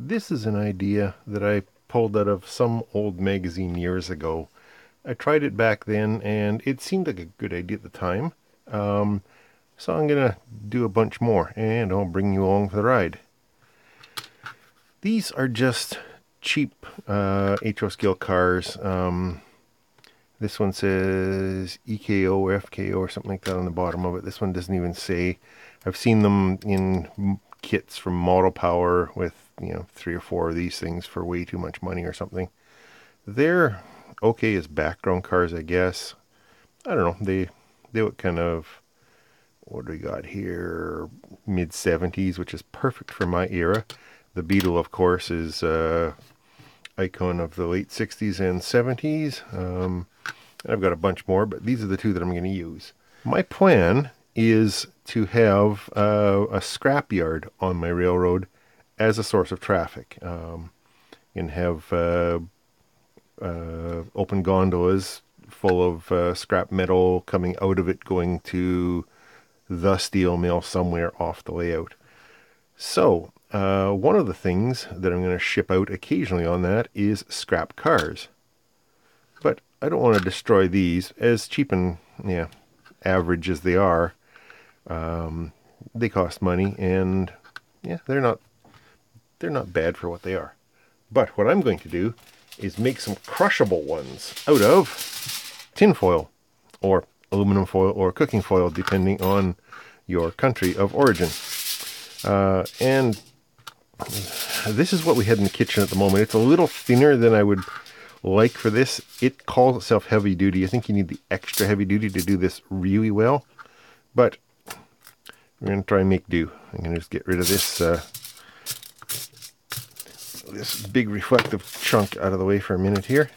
This is an idea that I pulled out of some old magazine years ago. I tried it back then and it seemed like a good idea at the time. Um, so I'm going to do a bunch more and I'll bring you along for the ride. These are just cheap uh, HO scale cars. Um, this one says EKO or FKO or something like that on the bottom of it. This one doesn't even say. I've seen them in kits from Model Power with you know three or four of these things for way too much money or something. They're okay as background cars, I guess. I don't know. They they look kind of what do we got here? Mid 70s, which is perfect for my era. The Beetle, of course, is uh, icon of the late 60s and 70s. Um, I've got a bunch more, but these are the two that I'm going to use. My plan is to have uh, a scrapyard on my railroad as a source of traffic um, and have uh, uh, open gondolas full of uh, scrap metal coming out of it going to the steel mill somewhere off the layout. So, uh, one of the things that I'm going to ship out occasionally on that is scrap cars. But I don't want to destroy these, as cheap and yeah, average as they are. Um, they cost money, and yeah, they're not they're not bad for what they are. But what I'm going to do is make some crushable ones out of tinfoil, or aluminum foil, or cooking foil, depending on your country of origin. Uh, and this is what we had in the kitchen at the moment. It's a little thinner than I would like for this. It calls itself heavy duty. I think you need the extra heavy duty to do this really well. But we're going to try and make do. I'm going to just get rid of this uh, this big reflective chunk out of the way for a minute here.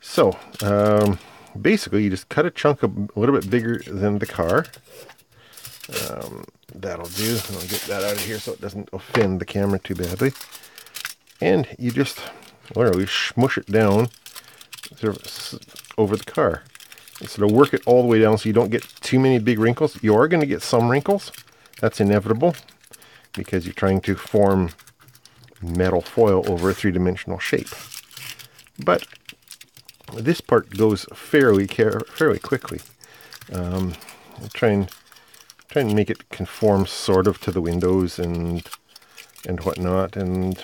So, um, basically you just cut a chunk a little bit bigger than the car. Um, that'll do. I'll get that out of here so it doesn't offend the camera too badly. And you just literally smush it down sort of over the car. sort of work it all the way down so you don't get too many big wrinkles. You are going to get some wrinkles. That's inevitable because you're trying to form metal foil over a three-dimensional shape. But this part goes fairly fairly quickly. Um, try and try and make it conform sort of to the windows and and whatnot. And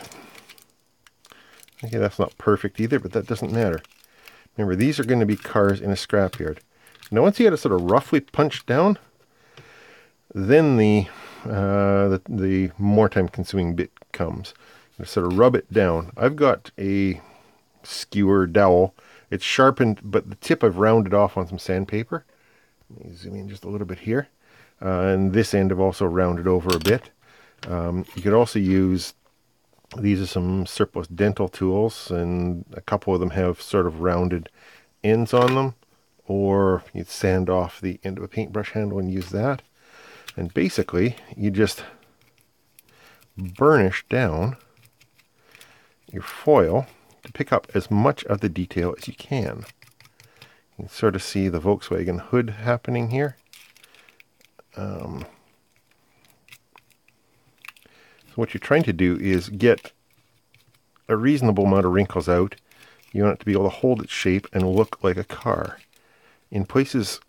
okay, that's not perfect either, but that doesn't matter. Remember, these are going to be cars in a scrapyard. Now, once you get it sort of roughly punched down, then the uh, the, the more time-consuming bit comes. Sort of rub it down. I've got a skewer dowel. It's sharpened, but the tip I've rounded off on some sandpaper. Let me zoom in just a little bit here. Uh, and this end I've also rounded over a bit. Um, you could also use, these are some surplus dental tools, and a couple of them have sort of rounded ends on them. Or you'd sand off the end of a paintbrush handle and use that. And basically, you just burnish down your foil to pick up as much of the detail as you can. You can sort of see the Volkswagen hood happening here. Um, so what you're trying to do is get a reasonable amount of wrinkles out. You want it to be able to hold its shape and look like a car. In places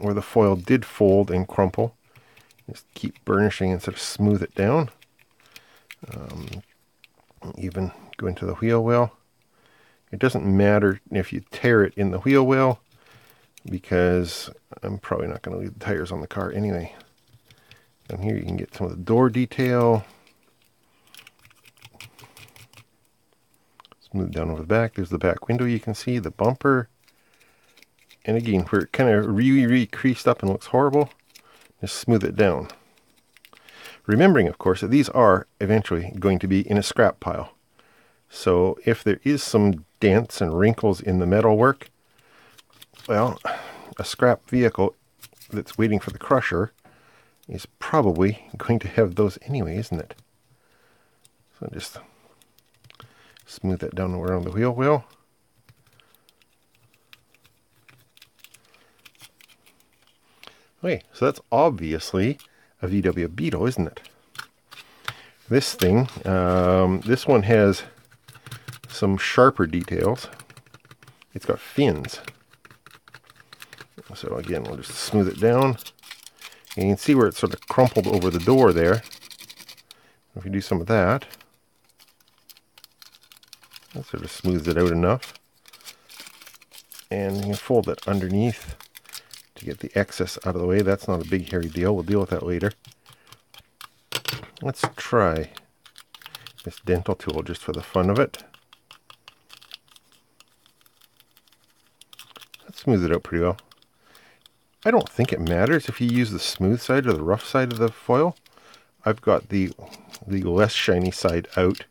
where the foil did fold and crumple, just keep burnishing and sort of smooth it down. Um, even go into the wheel well. It doesn't matter if you tear it in the wheel well because I'm probably not going to leave the tires on the car anyway. And here you can get some of the door detail. Smooth down over the back. There's the back window you can see, the bumper. And again, where it kind of really, really creased up and looks horrible, just smooth it down. Remembering, of course, that these are eventually going to be in a scrap pile. So if there is some dents and wrinkles in the metalwork, well, a scrap vehicle that's waiting for the crusher is probably going to have those anyway, isn't it? So just smooth that down around the wheel well. Okay, so that's obviously a VW Beetle, isn't it? this thing. Um, this one has some sharper details. It's got fins. So again, we'll just smooth it down. And you can see where it's sort of crumpled over the door there. If you do some of that, that sort of smooths it out enough. And you can fold it underneath to get the excess out of the way. That's not a big hairy deal. We'll deal with that later. Let's try this dental tool just for the fun of it. Smooths it out pretty well. I don't think it matters if you use the smooth side or the rough side of the foil. I've got the the less shiny side out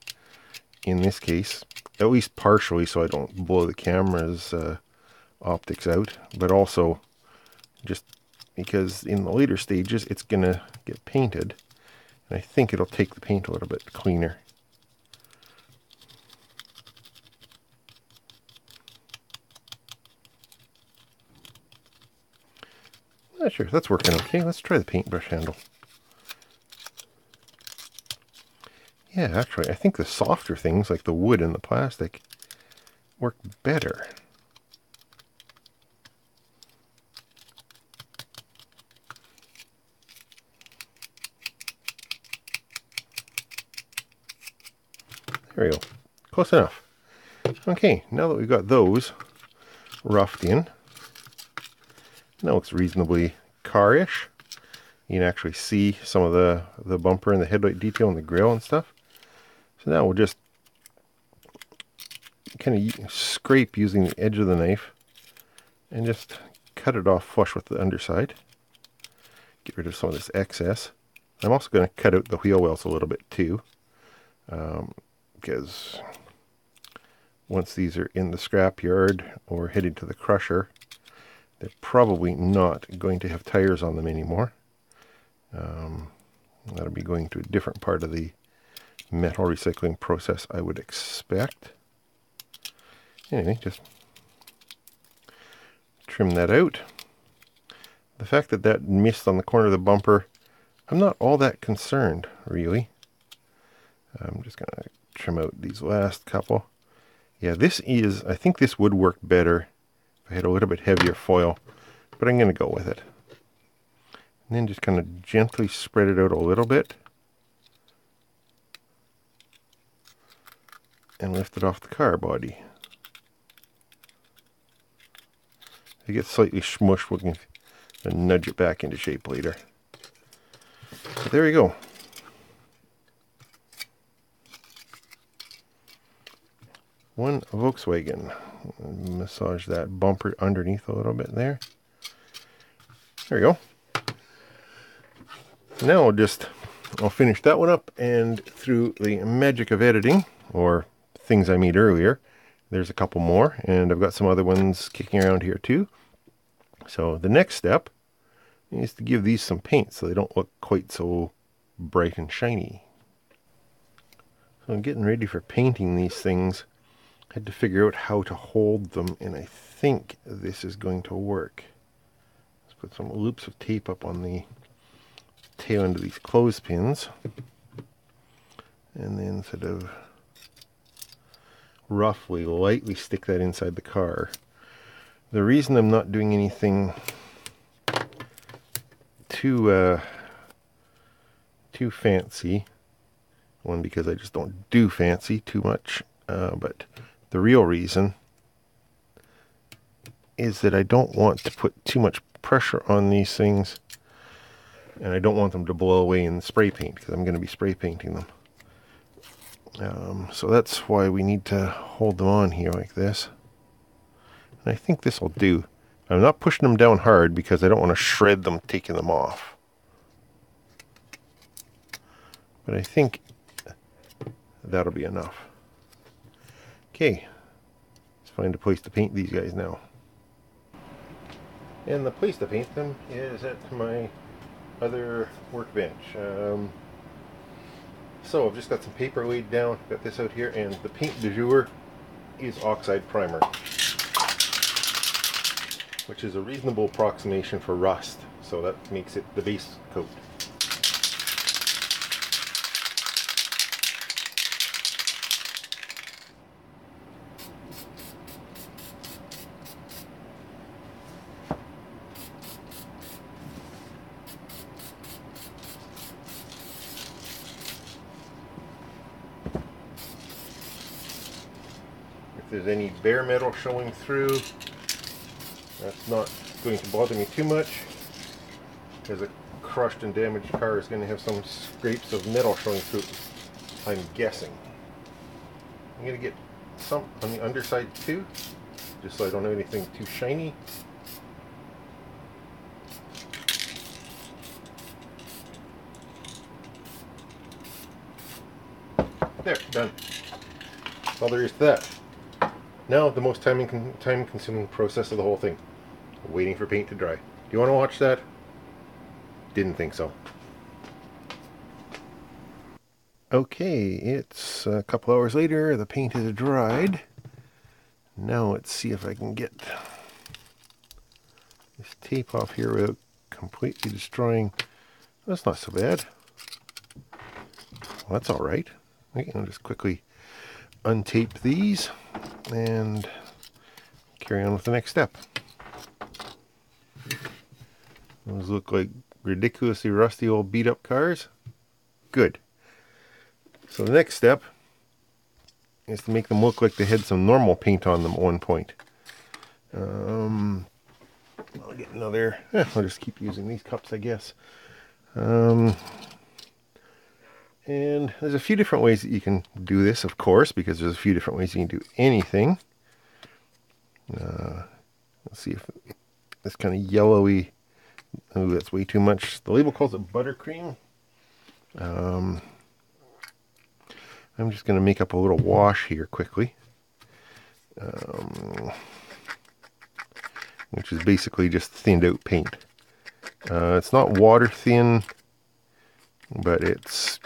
in this case, at least partially so I don't blow the camera's uh, optics out, but also just because in the later stages it's going to get painted and I think it'll take the paint a little bit cleaner. Sure, that's working okay. Let's try the paintbrush handle. Yeah, actually, I think the softer things, like the wood and the plastic, work better. There we go. Close enough. Okay, now that we've got those roughed in, that looks reasonably car-ish. You can actually see some of the, the bumper and the headlight detail and the grill and stuff. So now we'll just kind of scrape using the edge of the knife and just cut it off flush with the underside. Get rid of some of this excess. I'm also going to cut out the wheel wells a little bit too. Um, because once these are in the scrap yard or headed to the crusher, they're probably not going to have tires on them anymore. Um, that'll be going to a different part of the metal recycling process, I would expect. Anyway, just trim that out. The fact that that missed on the corner of the bumper, I'm not all that concerned, really. I'm just going to trim out these last couple. Yeah, this is, I think this would work better I had a little bit heavier foil, but I'm going to go with it. And then just kind of gently spread it out a little bit. And lift it off the car body. It gets slightly smushed, we can nudge it back into shape later. There you go. one Volkswagen. Massage that bumper underneath a little bit there. There we go. Now I'll just, I'll finish that one up and through the magic of editing, or things I made earlier, there's a couple more, and I've got some other ones kicking around here too. So the next step is to give these some paint so they don't look quite so bright and shiny. So I'm getting ready for painting these things had to figure out how to hold them and I think this is going to work. Let's put some loops of tape up on the tail end of these clothespins and then sort of roughly, lightly stick that inside the car. The reason I'm not doing anything too uh, too fancy, one because I just don't do fancy too much, uh, but the real reason is that I don't want to put too much pressure on these things and I don't want them to blow away in spray paint because I'm going to be spray painting them. Um, so that's why we need to hold them on here like this. And I think this will do. I'm not pushing them down hard because I don't want to shred them taking them off. But I think that'll be enough. Okay, let's find a place to paint these guys now. And the place to paint them is at my other workbench. Um, so I've just got some paper laid down, got this out here, and the paint du jour is oxide primer, which is a reasonable approximation for rust, so that makes it the base coat. Any bare metal showing through, that's not going to bother me too much because a crushed and damaged car is going to have some scrapes of metal showing through, I'm guessing. I'm going to get some on the underside too, just so I don't have anything too shiny. There, done. All there is to that. Now, the most time, con time consuming process of the whole thing. Waiting for paint to dry. Do you want to watch that? Didn't think so. Okay, it's a couple hours later. The paint is dried. Now let's see if I can get this tape off here without completely destroying. That's not so bad. Well, that's all right. I'll just quickly untape these and carry on with the next step. Those look like ridiculously rusty old beat up cars. Good. So the next step is to make them look like they had some normal paint on them at one point. Um, I'll get another, eh, I'll just keep using these cups I guess. Um, and there's a few different ways that you can do this, of course, because there's a few different ways you can do anything. Uh, let's see if this kind of yellowy, oh, that's way too much. The label calls it buttercream. Um, I'm just going to make up a little wash here quickly. Um, which is basically just thinned out paint. Uh, it's not water thin, but it's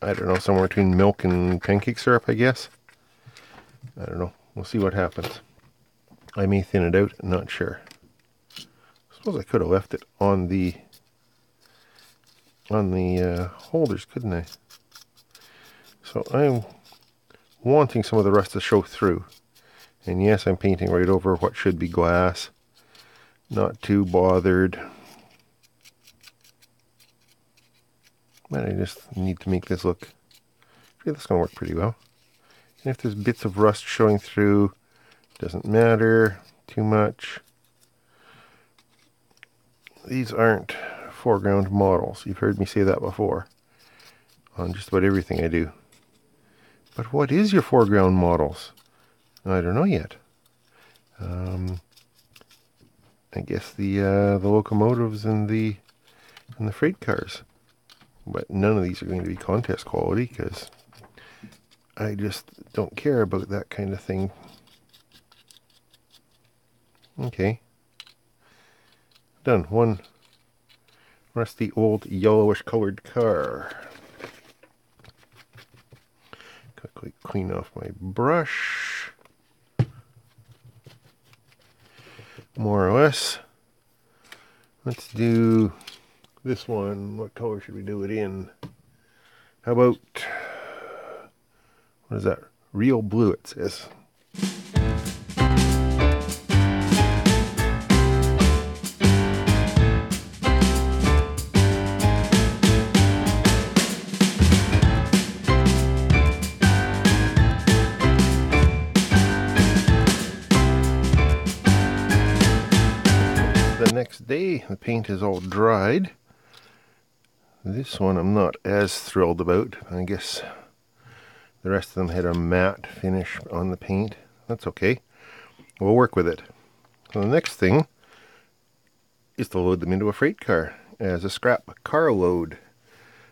I don't know, somewhere between milk and pancake syrup, I guess. I don't know. We'll see what happens. I may thin it out, not sure. I suppose I could have left it on the on the uh, holders, couldn't I? So I'm wanting some of the rest to show through. And yes, I'm painting right over what should be glass. Not too bothered. But I just need to make this look, okay, that's going to work pretty well. And if there's bits of rust showing through, doesn't matter too much. These aren't foreground models. You've heard me say that before on just about everything I do. But what is your foreground models? I don't know yet. Um, I guess the uh, the locomotives and the and the freight cars. But none of these are going to be contest quality because I just don't care about that kind of thing. Okay. Done. One rusty old yellowish colored car. Quickly clean off my brush. More or less. Let's do this one, what color should we do it in? How about, what is that? Real blue, it says. the next day the paint is all dried this one I'm not as thrilled about. I guess the rest of them had a matte finish on the paint. That's okay. We'll work with it. So the next thing is to load them into a freight car as a scrap car load.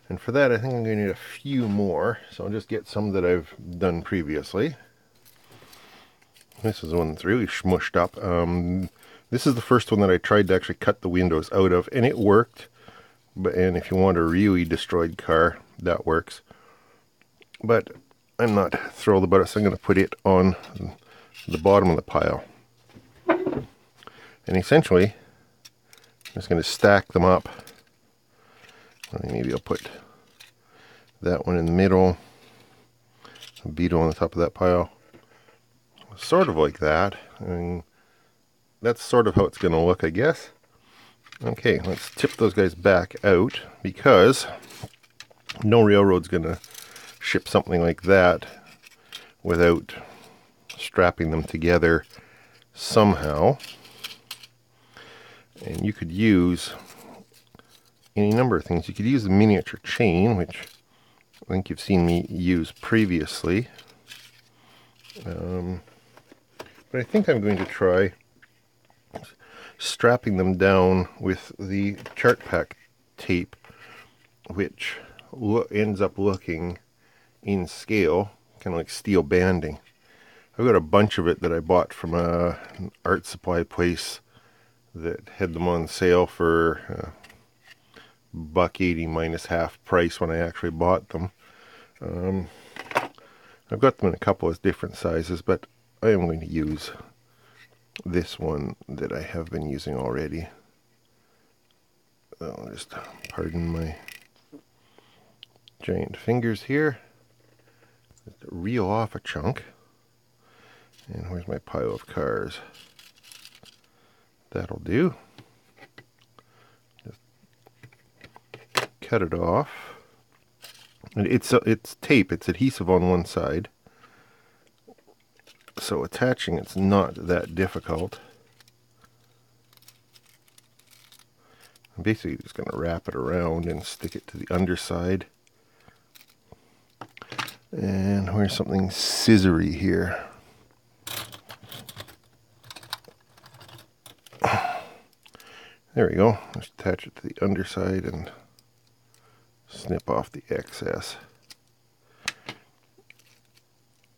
And for that I think I'm going to need a few more. So I'll just get some that I've done previously. This is the one that's really smushed up. Um, this is the first one that I tried to actually cut the windows out of and it worked but and if you want a really destroyed car, that works. But I'm not thrilled about it, so I'm going to put it on the bottom of the pile. And essentially, I'm just going to stack them up. Maybe I'll put that one in the middle, a beetle on the top of that pile. Sort of like that. Mean, that's sort of how it's going to look, I guess. Okay, let's tip those guys back out because no railroad's going to ship something like that without strapping them together somehow. And you could use any number of things. You could use the miniature chain, which I think you've seen me use previously. Um, but I think I'm going to try strapping them down with the Chartpak tape, which ends up looking in scale, kind of like steel banding. I've got a bunch of it that I bought from a, an art supply place that had them on sale for uh, buck eighty minus half price when I actually bought them. Um, I've got them in a couple of different sizes, but I am going to use this one that I have been using already. I'll just pardon my giant fingers here. Just reel off a chunk. And where's my pile of cars? That'll do. Just cut it off. And it's uh, it's tape. It's adhesive on one side. So attaching it's not that difficult. I'm basically just going to wrap it around and stick it to the underside. And where's something scissory here? There we go. Just attach it to the underside and snip off the excess.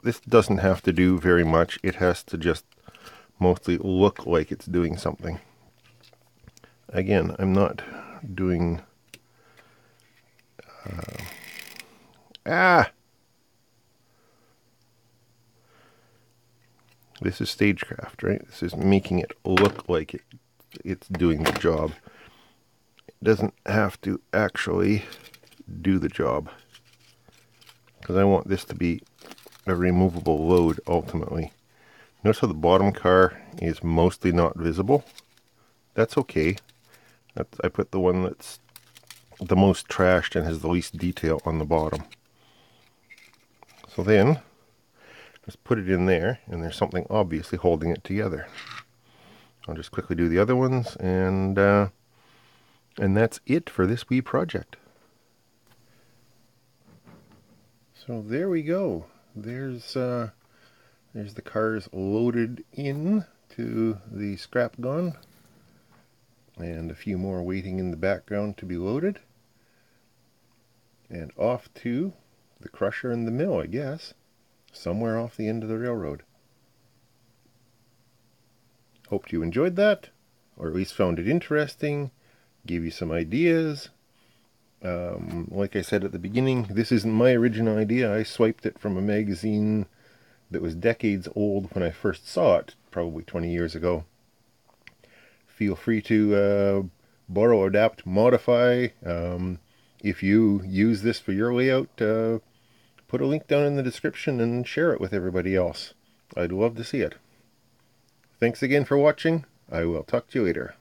This doesn't have to do very much. It has to just mostly look like it's doing something. Again, I'm not doing... Uh, ah! This is stagecraft, right? This is making it look like it, it's doing the job. It doesn't have to actually do the job. Because I want this to be a removable load ultimately. Notice how the bottom car is mostly not visible. That's okay. That's, I put the one that's the most trashed and has the least detail on the bottom. So then just put it in there, and there's something obviously holding it together. I'll just quickly do the other ones, and uh, and that's it for this wee project. So there we go. There's uh, there's the cars loaded in to the scrap gon, and a few more waiting in the background to be loaded, and off to the crusher and the mill, I guess somewhere off the end of the railroad. Hoped you enjoyed that, or at least found it interesting, gave you some ideas. Um, like I said at the beginning, this isn't my original idea. I swiped it from a magazine that was decades old when I first saw it, probably 20 years ago. Feel free to uh, borrow, adapt, modify. Um, if you use this for your layout, uh, put a link down in the description and share it with everybody else. I'd love to see it. Thanks again for watching. I will talk to you later.